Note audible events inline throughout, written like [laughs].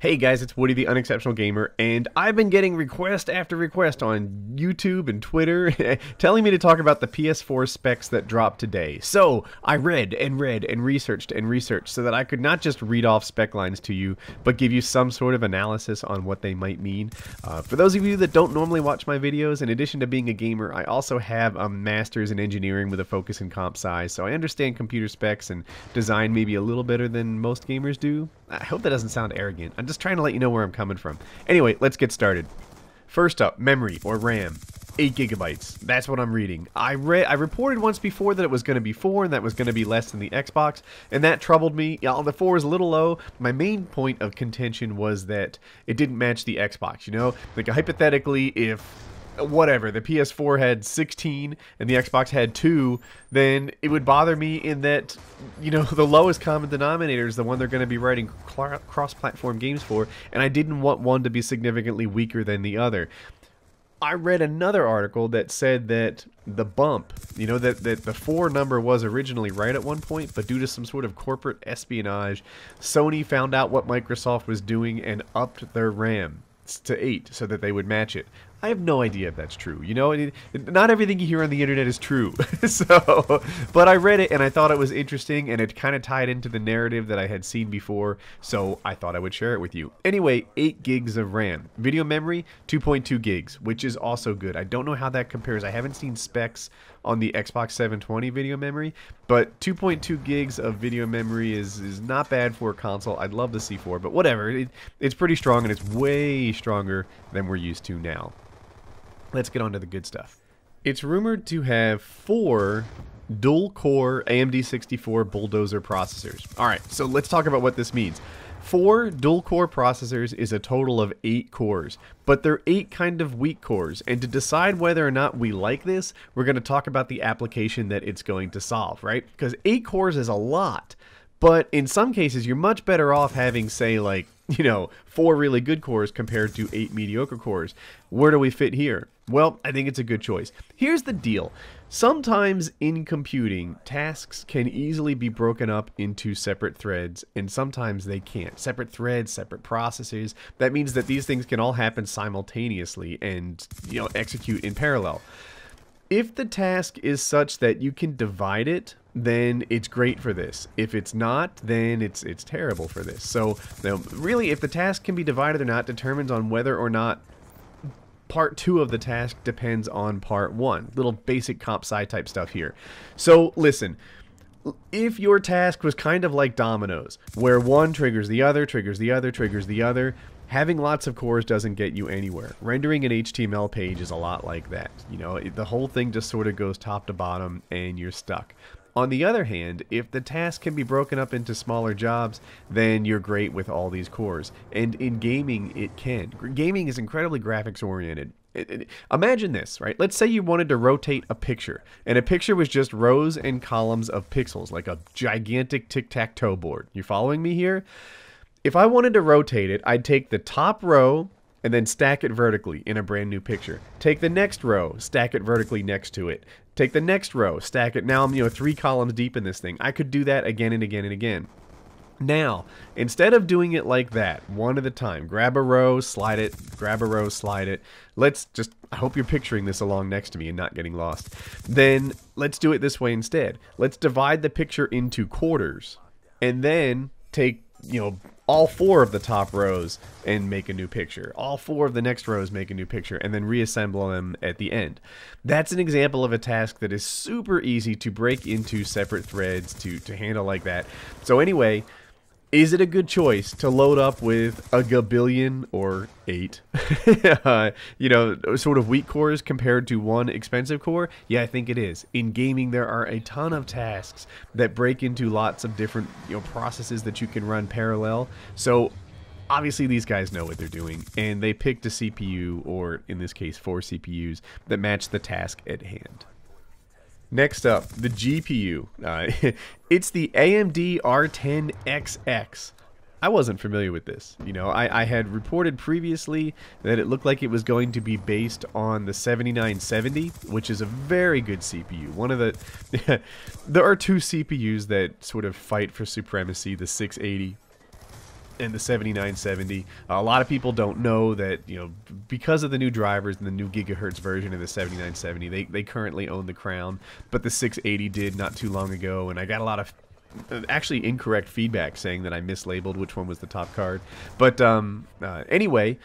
Hey guys, it's Woody the Unexceptional Gamer, and I've been getting request after request on YouTube and Twitter [laughs] telling me to talk about the PS4 specs that dropped today. So I read and read and researched and researched so that I could not just read off spec lines to you, but give you some sort of analysis on what they might mean. Uh, for those of you that don't normally watch my videos, in addition to being a gamer, I also have a master's in engineering with a focus in comp sci, so I understand computer specs and design maybe a little better than most gamers do. I hope that doesn't sound arrogant. I'm just trying to let you know where I'm coming from. Anyway, let's get started. First up, memory or RAM. 8 gigabytes. That's what I'm reading. I read I reported once before that it was going to be 4 and that was going to be less than the Xbox, and that troubled me. Yeah, the 4 is a little low. My main point of contention was that it didn't match the Xbox, you know? Like hypothetically if whatever the PS4 had 16 and the Xbox had 2, then it would bother me in that you know [laughs] the lowest common denominator is the one they're going to be writing cross-platform games for, and I didn't want one to be significantly weaker than the other. I read another article that said that the bump, you know, that, that the 4 number was originally right at one point, but due to some sort of corporate espionage, Sony found out what Microsoft was doing and upped their RAM to 8 so that they would match it. I have no idea if that's true. You know, not everything you hear on the internet is true. [laughs] so, but I read it and I thought it was interesting and it kind of tied into the narrative that I had seen before. So I thought I would share it with you. Anyway, 8 gigs of RAM. Video memory, 2.2 gigs, which is also good. I don't know how that compares. I haven't seen specs on the Xbox 720 video memory, but 2.2 gigs of video memory is, is not bad for a console. I'd love the C4, but whatever. It, it's pretty strong and it's way stronger than we're used to now. Let's get on to the good stuff. It's rumored to have four dual-core AMD 64 Bulldozer processors. Alright, so let's talk about what this means. Four dual-core processors is a total of eight cores, but they're eight kind of weak cores, and to decide whether or not we like this, we're going to talk about the application that it's going to solve, right? Because eight cores is a lot, but in some cases, you're much better off having, say, like, [laughs] you know, four really good cores compared to eight mediocre cores. Where do we fit here? Well, I think it's a good choice. Here's the deal. Sometimes in computing, tasks can easily be broken up into separate threads, and sometimes they can't. Separate threads, separate processes. That means that these things can all happen simultaneously and, you know, execute in parallel. If the task is such that you can divide it then it's great for this. If it's not, then it's it's terrible for this. So know, really, if the task can be divided or not determines on whether or not part two of the task depends on part one. Little basic comp sci type stuff here. So listen, if your task was kind of like dominoes, where one triggers the other, triggers the other, triggers the other, having lots of cores doesn't get you anywhere. Rendering an HTML page is a lot like that. You know, the whole thing just sort of goes top to bottom and you're stuck. On the other hand, if the task can be broken up into smaller jobs, then you're great with all these cores. And in gaming, it can. Gaming is incredibly graphics oriented. imagine this, right? Let's say you wanted to rotate a picture, and a picture was just rows and columns of pixels, like a gigantic tic-tac-toe board. You following me here? If I wanted to rotate it, I'd take the top row and then stack it vertically in a brand new picture. Take the next row, stack it vertically next to it. Take the next row, stack it. Now I'm, you know, three columns deep in this thing. I could do that again and again and again. Now, instead of doing it like that, one at a time, grab a row, slide it, grab a row, slide it. Let's just, I hope you're picturing this along next to me and not getting lost. Then let's do it this way instead. Let's divide the picture into quarters and then take, you know, all four of the top rows and make a new picture. All four of the next rows make a new picture and then reassemble them at the end. That's an example of a task that is super easy to break into separate threads to, to handle like that. So anyway, is it a good choice to load up with a gabillion or eight, [laughs] uh, you know, sort of weak cores compared to one expensive core? Yeah, I think it is. In gaming, there are a ton of tasks that break into lots of different you know processes that you can run parallel. So obviously these guys know what they're doing, and they picked a CPU, or in this case, four CPUs that match the task at hand. Next up, the GPU. Uh, [laughs] it's the AMD R10XX. I wasn't familiar with this. You know, I, I, had reported previously that it looked like it was going to be based on the 7970, which is a very good CPU. One of the... [laughs] there are two CPUs that sort of fight for supremacy, the 680 and the 7970. a lot of people don't know that, you know, because of the new drivers and the new gigahertz version of the 7970, they, they currently own the crown, but the 680 did not too long ago, and I got a lot of actually incorrect feedback saying that I mislabeled which one was the top card. But um, uh, anyway,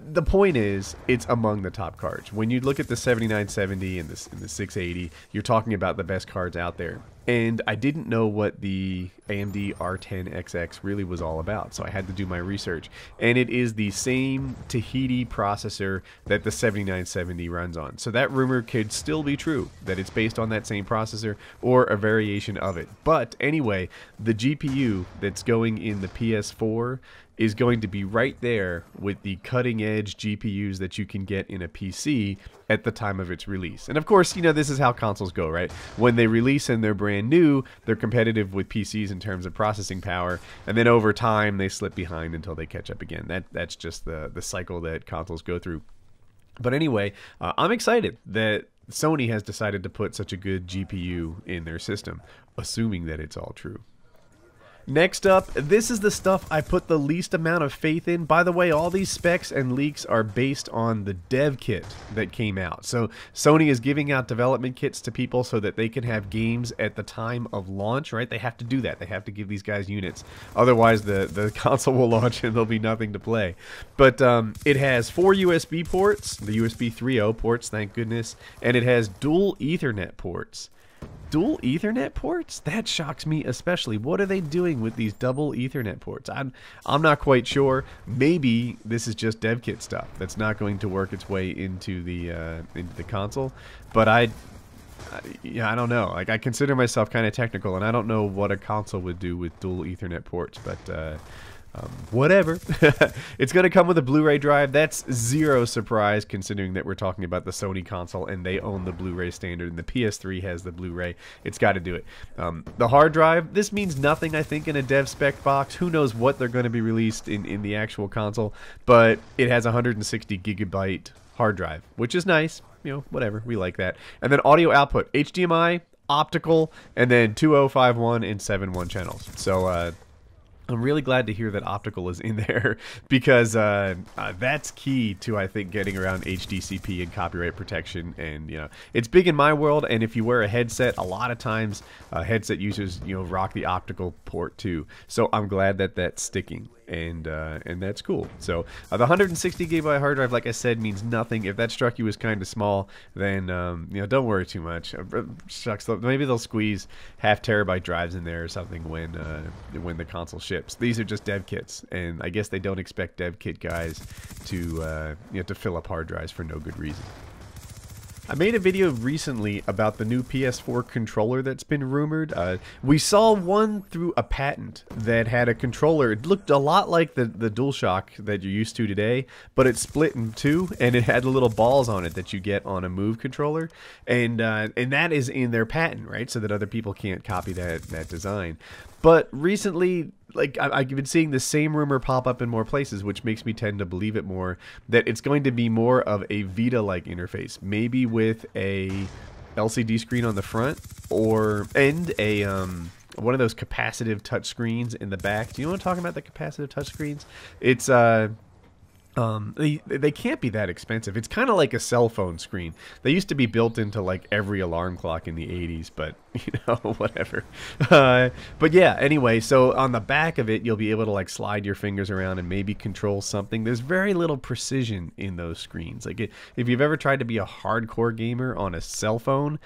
the point is, it's among the top cards. When you look at the 7970 and the, and the 680, you're talking about the best cards out there. And I didn't know what the AMD R10XX really was all about, so I had to do my research. And it is the same Tahiti processor that the 7970 runs on. So that rumor could still be true, that it's based on that same processor or a variation of it. But anyway, the GPU that's going in the PS4 is going to be right there with the cutting edge GPUs that you can get in a PC at the time of its release. And of course, you know, this is how consoles go, right? When they release and they're brand new, they're competitive with PCs in terms of processing power, and then over time they slip behind until they catch up again. That that's just the the cycle that consoles go through. But anyway, uh, I'm excited that Sony has decided to put such a good GPU in their system, assuming that it's all true. Next up, this is the stuff I put the least amount of faith in. By the way, all these specs and leaks are based on the dev kit that came out. So Sony is giving out development kits to people so that they can have games at the time of launch, right? They have to do that. They have to give these guys units. Otherwise, the, the [laughs] console will launch and there'll be nothing to play. But um, it has four USB ports, the USB 3.0 ports, thank goodness, and it has dual Ethernet ports dual Ethernet ports? That shocks me especially. What are they doing with these double Ethernet ports? I'm I'm not quite sure. Maybe this is just dev kit stuff that's not going to work its way into the uh, into the console. But I, I, yeah, I don't know. Like I consider myself kind of technical, and I don't know what a console would do with dual Ethernet ports. But uh, um, whatever. [laughs] it's going to come with a Blu-ray drive. That's zero surprise considering that we're talking about the Sony console and they own the Blu-ray standard and the PS3 has the Blu-ray. It's got to do it. Um, the hard drive, this means nothing, I think, in a dev spec box. Who knows what they're going to be released in, in the actual console, but it has 160 gigabyte hard drive, which is nice. You know, whatever. We like that. And then audio output, HDMI, optical, and then 2051 and 71 channels. So, uh, I'm really glad to hear that optical is in [laughs] there because uh, uh, that's key to I think getting around HDCP and copyright protection. And you know, it's big in my world. And if you wear a headset, a lot of times uh, headset users you know rock the optical port too. So I'm glad that that's sticking and uh, and that's cool. So uh, the 160 gigabyte hard drive, like I said, means nothing. If that struck you as kind of small, then um, you know don't worry too much. Uh, shucks, maybe they'll squeeze half terabyte drives in there or something when uh, when the console ships. These are just dev kits, and I guess they don't expect dev kit guys to uh, you know to fill up hard drives for no good reason. I made a video recently about the new PS4 controller that's been rumored. Uh, we saw one through a patent that had a controller. It looked a lot like the, the DualShock that you're used to today, but it split in two, and it had the little balls on it that you get on a Move controller, and uh, and that is in their patent, right? So that other people can't copy that that design. But recently, like I, have been seeing the same rumor pop up in more places, which makes me tend to believe it more that it's going to be more of a Vita-like interface, maybe with a LCD screen on the front or and a um one of those capacitive touch screens in the back. Do you what I'm talking about? The capacitive touch screens? It's uh um, they they can't be that expensive. It's kind of like a cell phone screen. They used to be built into like every alarm clock in the 80s, but [laughs] you know [laughs] whatever. Uh, but yeah, anyway, so on the back of it, you'll be able to like slide your fingers around and maybe control something. There's very little precision in those screens. Like if you've ever tried to be a hardcore gamer on a cell phone,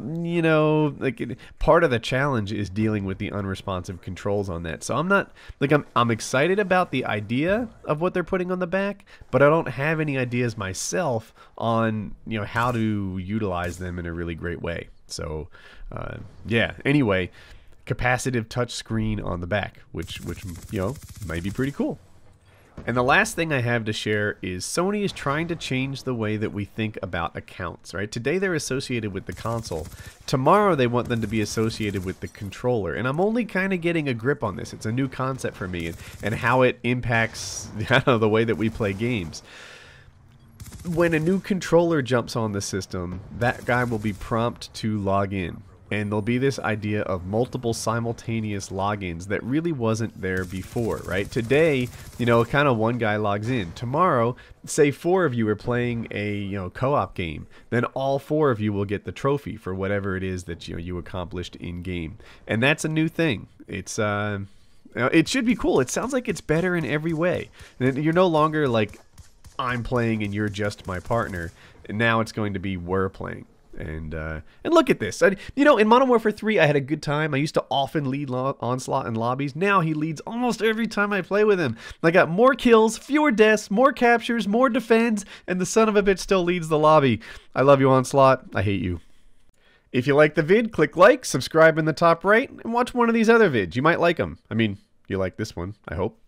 you know, like it, part of the challenge is dealing with the unresponsive controls on that. So I'm not like I'm I'm excited about the idea of what they're putting on the back, but I don't have any ideas myself on you know how to utilize them in a really great way. So uh, yeah. Anyway, capacitive touch screen on the back, which which you know might be pretty cool. And the last thing I have to share is Sony is trying to change the way that we think about accounts, right? Today they're associated with the console. Tomorrow they want them to be associated with the controller. And I'm only kind of getting a grip on this. It's a new concept for me and, and how it impacts [laughs] know, the way that we play games. When a new controller jumps on the system, that guy will be prompt to log in and there'll be this idea of multiple simultaneous logins that really wasn't there before, right? Today, you know, kind of one guy logs in. Tomorrow, say four of you are playing a you know co-op game, then all four of you will get the trophy for whatever it is that you know you accomplished in game, and that's a new thing. It's uh, it should be cool. It sounds like it's better in every way. You're no longer like I'm playing and you're just my partner. And now it's going to be we're playing. And uh, and look at this. I, you know, in Modern Warfare 3, I had a good time. I used to often lead lo- Onslaught in lobbies. Now he leads almost every time I play with him. I got more kills, fewer deaths, more captures, more defends, and the son of a bitch still leads the lobby. I love you, Onslaught. I hate you. If you like the vid, click like, subscribe in the top right, and watch one of these other vids. You might like them. I mean, you like this one, I hope.